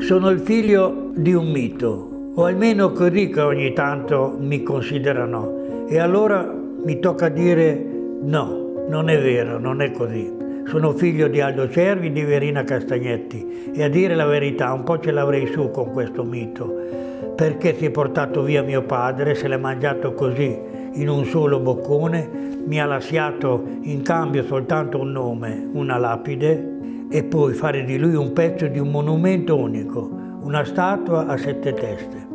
Sono il figlio di un mito, o almeno così che ogni tanto mi considerano. E allora mi tocca dire no, non è vero, non è così. Sono figlio di Aldo Cervi e di Verina Castagnetti e a dire la verità un po' ce l'avrei su con questo mito, perché si è portato via mio padre, se l'è mangiato così in un solo boccone, mi ha lasciato in cambio soltanto un nome, una lapide e poi fare di lui un pezzo di un monumento unico, una statua a sette teste,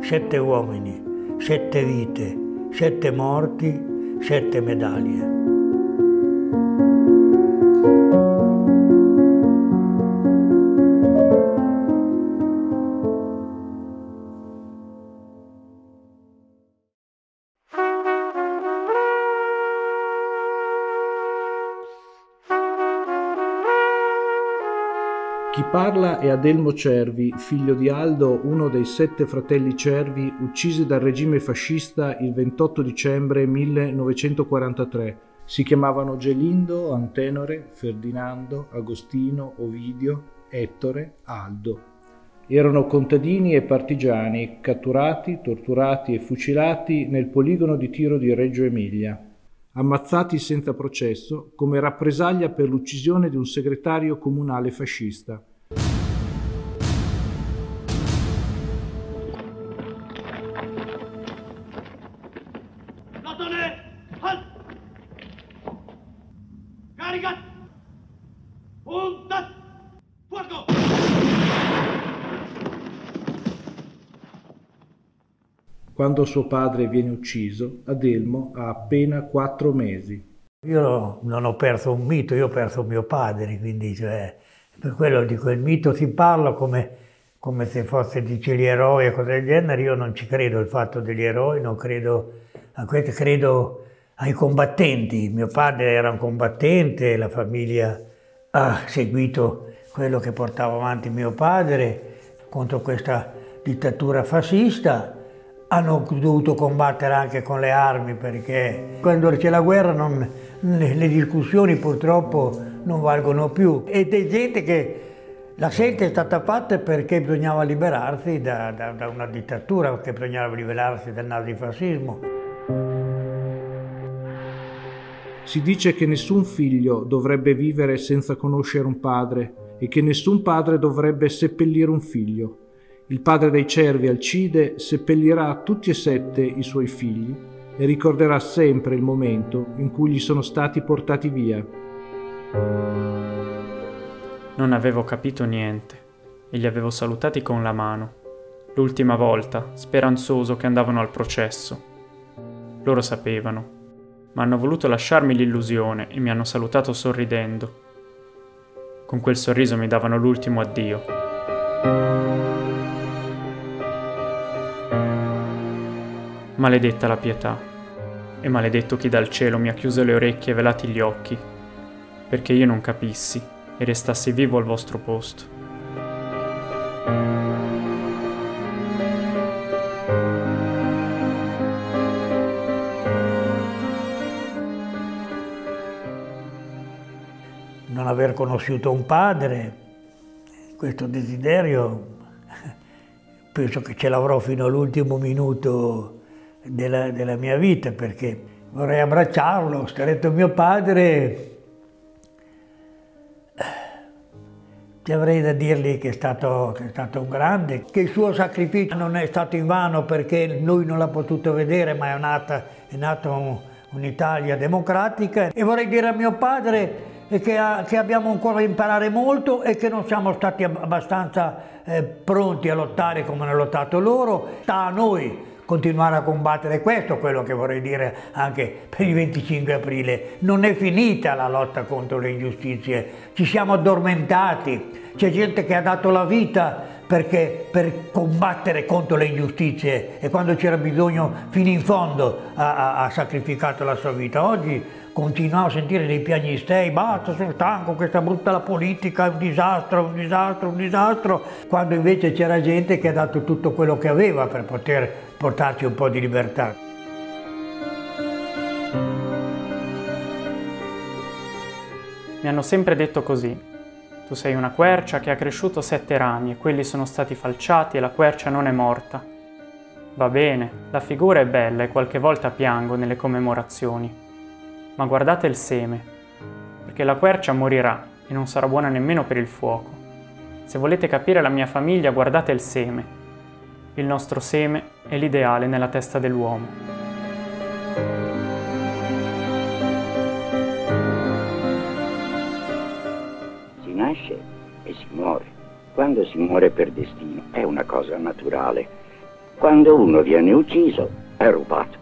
sette uomini, sette vite, sette morti, sette medaglie. Chi parla è Adelmo Cervi, figlio di Aldo, uno dei sette fratelli Cervi uccisi dal regime fascista il 28 dicembre 1943. Si chiamavano Gelindo, Antenore, Ferdinando, Agostino, Ovidio, Ettore, Aldo. Erano contadini e partigiani catturati, torturati e fucilati nel poligono di tiro di Reggio Emilia ammazzati senza processo come rappresaglia per l'uccisione di un segretario comunale fascista. Quando suo padre viene ucciso, Adelmo ha appena quattro mesi. Io non ho perso un mito, io ho perso mio padre, quindi cioè, per quello di quel mito si parla come, come se fosse dice gli eroi e cose del genere, io non ci credo al fatto degli eroi, non credo credo ai combattenti. Mio padre era un combattente, la famiglia ha seguito quello che portava avanti mio padre contro questa dittatura fascista hanno dovuto combattere anche con le armi perché quando c'è la guerra non, le, le, discussioni purtroppo non valgono più ed è gente che la scelta è stata fatta perché bisognava liberarsi da, da, da una dittatura, perché bisognava liberarsi dal nazifascismo. Si dice che nessun figlio dovrebbe vivere senza conoscere un padre e che nessun padre dovrebbe seppellire un figlio. Il padre dei cervi Alcide seppellirà tutti e sette i suoi figli e ricorderà sempre il momento in cui gli sono stati portati via. Non avevo capito niente e li avevo salutati con la mano. L'ultima volta, speranzoso che andavano al processo. Loro sapevano, ma hanno voluto lasciarmi l'illusione e mi hanno salutato sorridendo. Con quel sorriso mi davano l'ultimo addio. Maledetta la pietà, e maledetto chi dal cielo mi ha chiuso le orecchie e velati gli occhi, perché io non capissi e restassi vivo al vostro posto. Aver conosciuto un padre, questo desiderio penso che ce l'avrò fino all'ultimo minuto della, della mia vita perché vorrei abbracciarlo, stretto mio padre, ti avrei da dirgli che è, stato, che è stato un grande, che il suo sacrificio non è stato in vano perché lui non l'ha potuto vedere, ma è nata, un'Italia democratica. E vorrei dire a mio padre che, ha, che, abbiamo ancora da imparare molto e che non siamo stati abbastanza eh, pronti a lottare come hanno lottato loro. Sta a noi continuare a combattere. Questo quello che vorrei dire anche per il 25 aprile. Non è finita la lotta contro le ingiustizie, ci siamo addormentati, c'è gente che ha dato la vita perché, per combattere contro le ingiustizie e quando c'era bisogno fino in fondo ha, ha, ha sacrificato la sua vita. Oggi continuavo a sentire dei piagnistei, basta, sono stanco, questa brutta la politica, è un disastro, un disastro, un disastro, quando invece c'era gente che ha dato tutto quello che aveva per poter portarci un po' di libertà. Mi hanno sempre detto così. Tu sei una quercia che ha cresciuto sette rami e quelli sono stati falciati e la quercia non è morta. Va bene, la figura è bella e qualche volta piango nelle commemorazioni. Ma guardate il seme, perché la quercia morirà e non sarà buona nemmeno per il fuoco. Se volete capire la mia famiglia, guardate il seme. Il nostro seme è l'ideale nella testa dell'uomo. nasce e si muore. Quando si muore per destino è una cosa naturale. Quando uno viene ucciso è rubato.